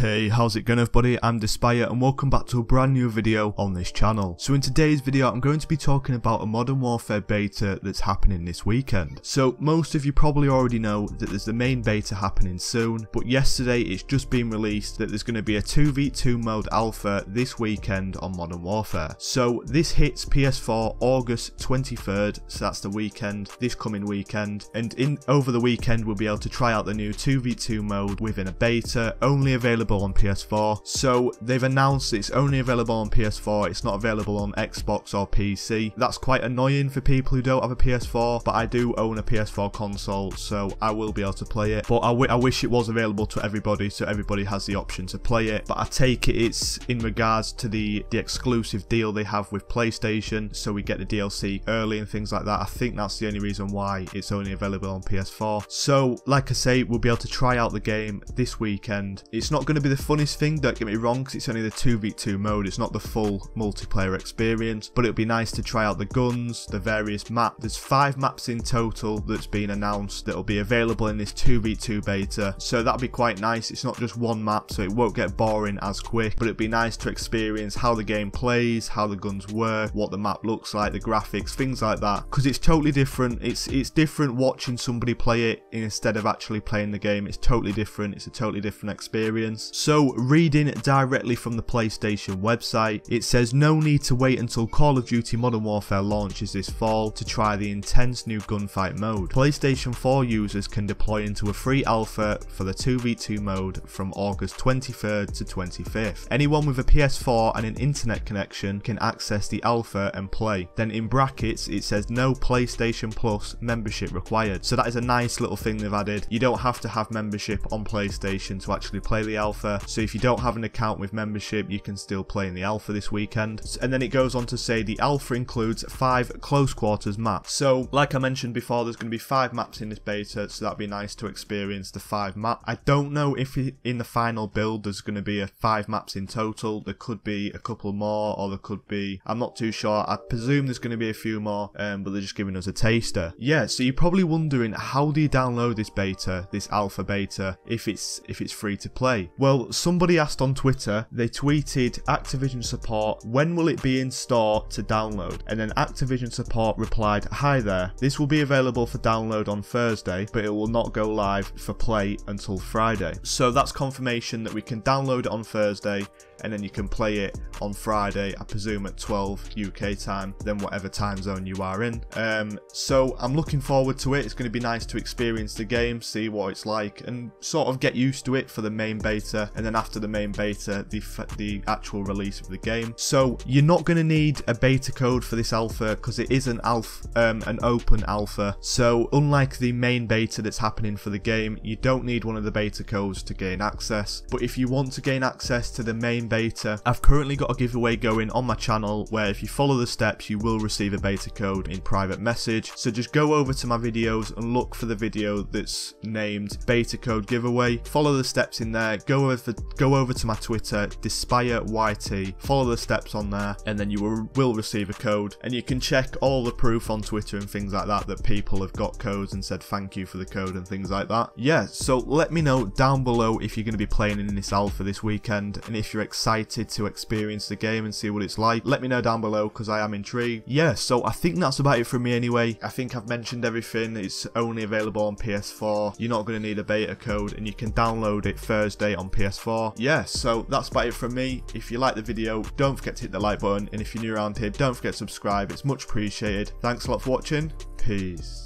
Hey, how's it going everybody? I'm DSpire and welcome back to a brand new video on this channel. So in today's video I'm going to be talking about a Modern Warfare beta that's happening this weekend. So most of you probably already know that there's the main beta happening soon, but yesterday it's just been released that there's going to be a 2v2 mode alpha this weekend on Modern Warfare. So this hits PS4 August 23rd, so that's the weekend, this coming weekend, and in over the weekend we'll be able to try out the new 2v2 mode within a beta, only available available on PS4. So they've announced it's only available on PS4, it's not available on Xbox or PC. That's quite annoying for people who don't have a PS4, but I do own a PS4 console, so I will be able to play it. But I, I wish it was available to everybody, so everybody has the option to play it. But I take it it's in regards to the, the exclusive deal they have with PlayStation, so we get the DLC early and things like that. I think that's the only reason why it's only available on PS4. So, like I say, we'll be able to try out the game this weekend. It's not going to be the funniest thing, don't get me wrong, because it's only the 2v2 mode, it's not the full multiplayer experience, but it'll be nice to try out the guns, the various maps. There's five maps in total that's been announced that'll be available in this 2v2 beta, so that'll be quite nice. It's not just one map, so it won't get boring as quick, but it'd be nice to experience how the game plays, how the guns work, what the map looks like, the graphics, things like that, because it's totally different. It's it's different watching somebody play it instead of actually playing the game. It's totally different. It's a totally different experience. So reading directly from the PlayStation website, it says no need to wait until Call of Duty Modern Warfare launches this fall to try the intense new gunfight mode. PlayStation 4 users can deploy into a free alpha for the 2v2 mode from August 23rd to 25th. Anyone with a PS4 and an internet connection can access the alpha and play. Then in brackets it says no PlayStation Plus membership required. So that is a nice little thing they've added. You don't have to have membership on PlayStation to actually play the alpha alpha. So if you don't have an account with membership, you can still play in the alpha this weekend. And then it goes on to say the alpha includes five close quarters maps. So like I mentioned before, there's going to be five maps in this beta, so that'd be nice to experience the five map. I don't know if in the final build there's going to be a five maps in total. There could be a couple more, or there could be, I'm not too sure. I presume there's going to be a few more, um, but they're just giving us a taster. Yeah, so you're probably wondering how do you download this beta, this alpha beta, if it's if it's free to play? Well, somebody asked on Twitter, they tweeted Activision support, when will it be in store to download? And then Activision support replied, hi there, this will be available for download on Thursday, but it will not go live for play until Friday. So that's confirmation that we can download it on Thursday and then you can play it on Friday, I presume at 12 UK time, then whatever time zone you are in. Um, so I'm looking forward to it. It's going to be nice to experience the game, see what it's like, and sort of get used to it for the main beta, and then after the main beta, the the actual release of the game. So you're not going to need a beta code for this alpha because it is an alpha, um, an open alpha. So unlike the main beta that's happening for the game, you don't need one of the beta codes to gain access. But if you want to gain access to the main beta. I've currently got a giveaway going on my channel where if you follow the steps you will receive a beta code in private message. So just go over to my videos and look for the video that's named beta code giveaway. Follow the steps in there. Go over go over to my Twitter DSpireYT. Follow the steps on there and then you will, will receive a code and you can check all the proof on Twitter and things like that that people have got codes and said thank you for the code and things like that. Yeah, so let me know down below if you're going to be playing in this alpha this weekend and if you're excited to experience the game and see what it's like. Let me know down below because I am intrigued. Yeah, so I think that's about it from me anyway. I think I've mentioned everything. It's only available on PS4. You're not going to need a beta code and you can download it Thursday on PS4. Yeah, so that's about it from me. If you like the video, don't forget to hit the like button. And if you're new around here, don't forget to subscribe. It's much appreciated. Thanks a lot for watching. Peace.